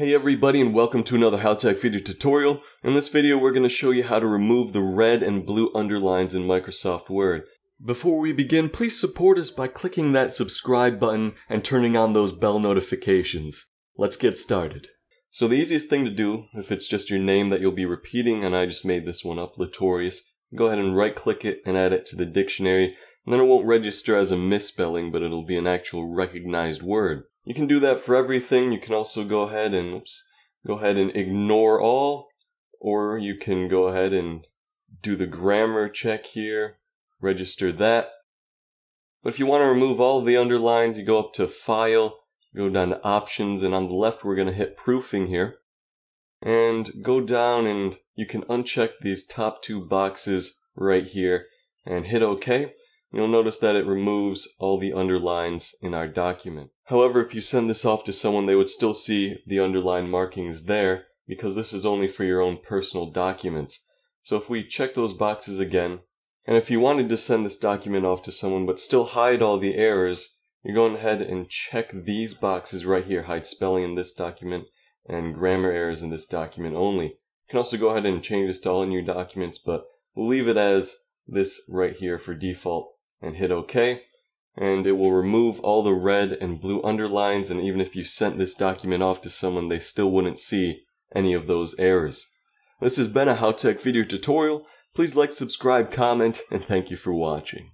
Hey everybody and welcome to another HowTech video tutorial. In this video we're going to show you how to remove the red and blue underlines in Microsoft Word. Before we begin, please support us by clicking that subscribe button and turning on those bell notifications. Let's get started. So the easiest thing to do, if it's just your name that you'll be repeating, and I just made this one up, Latorius, go ahead and right click it and add it to the dictionary, and then it won't register as a misspelling, but it'll be an actual recognized word. You can do that for everything. You can also go ahead and oops, go ahead and ignore all, or you can go ahead and do the grammar check here, register that. But if you want to remove all the underlines, you go up to File, go down to Options, and on the left we're going to hit Proofing here. And go down and you can uncheck these top two boxes right here and hit OK you'll notice that it removes all the underlines in our document. However, if you send this off to someone, they would still see the underline markings there because this is only for your own personal documents. So if we check those boxes again, and if you wanted to send this document off to someone but still hide all the errors, you're going ahead and check these boxes right here, hide spelling in this document and grammar errors in this document only. You can also go ahead and change this to all new documents, but we'll leave it as this right here for default and hit OK. And it will remove all the red and blue underlines. And even if you sent this document off to someone, they still wouldn't see any of those errors. This has been a HowTech video tutorial. Please like, subscribe, comment, and thank you for watching.